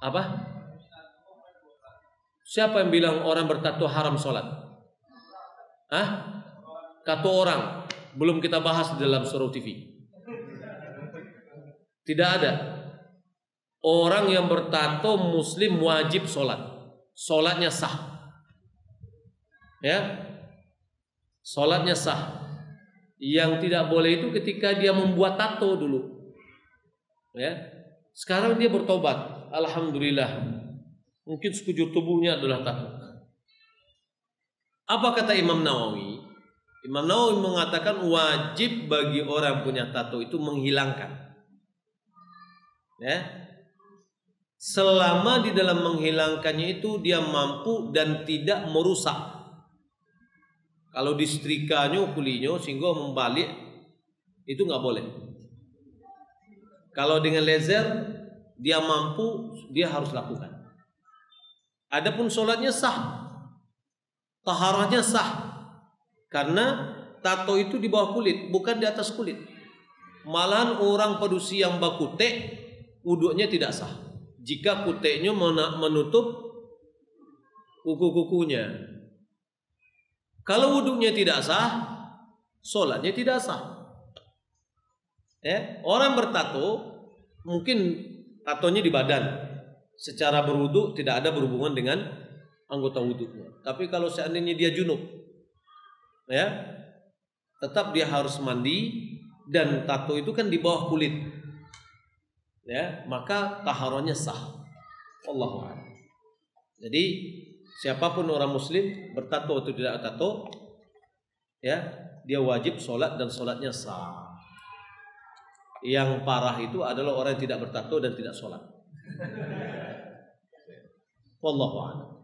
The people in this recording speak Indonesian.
Apa? Siapa yang bilang orang bertato haram sholat? Hah? Kata orang. Belum kita bahas dalam surau TV. Tidak ada. Orang yang bertato muslim wajib sholat. Sholatnya sah. Ya. Sholatnya sah. Yang tidak boleh itu ketika dia membuat tato dulu. Ya. Sekarang dia bertobat. Alhamdulillah. Mungkin sekujur tubuhnya adalah tato. Apa kata Imam Nawawi? Imam Nawawi mengatakan wajib bagi orang punya tato itu menghilangkan. Ya. Selama di dalam menghilangkannya itu dia mampu dan tidak merusak. Kalau disetrikanya kulinya sehingga membalik itu nggak boleh. Kalau dengan laser dia mampu dia harus lakukan. Adapun sholatnya sah, taharahnya sah, karena tato itu di bawah kulit bukan di atas kulit. Malahan orang pedusi yang bakute wudhunya tidak sah. Jika kuteknya menutup kuku-kukunya. Kalau wudhunya tidak sah, sholatnya tidak sah. Ya, orang bertato mungkin tatonya di badan. Secara berwudhu tidak ada berhubungan dengan anggota wudhunya. Tapi kalau seandainya dia junub, ya, tetap dia harus mandi dan tato itu kan di bawah kulit ya maka taharonya sah Allah jadi siapa pun orang muslim bertato atau tidak tato ya dia wajib sholat dan sholatnya sah yang parah itu adalah orang yang tidak bertato dan tidak sholat. Wallahu a'lam